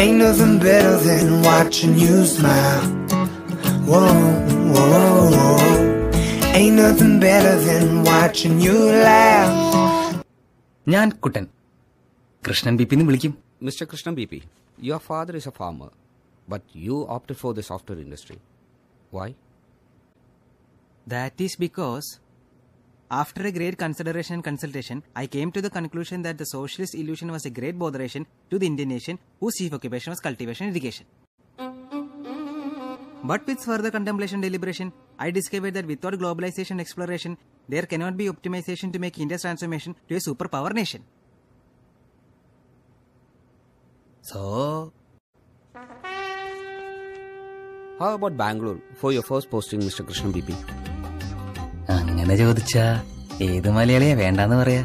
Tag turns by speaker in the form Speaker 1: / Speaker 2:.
Speaker 1: nothing better than watching you smile. Whoa, whoa, whoa. Ain't nothing better than watching you laugh.
Speaker 2: ഞാൻ കുട്ടൻ Krishnan B പിന്ന് വിളിക്കും
Speaker 3: Mr. Krishna BP, your father is a farmer, but you opted for the software industry. Why?
Speaker 4: That is because, after a great consideration and consultation, I came to the conclusion that the socialist illusion was a great botheration to the Indian nation whose chief occupation was cultivation and irrigation. But with further contemplation and deliberation, I discovered that without globalization and exploration, there cannot be optimization to make India's transformation to a superpower nation. So,
Speaker 3: How about Bangalore for your first posting, Mr. Krishna BP?
Speaker 2: അങ്ങനെ ചോദിച്ചാ ഏത് മലയാളിയാ വേണ്ടാന്ന് പറയാ?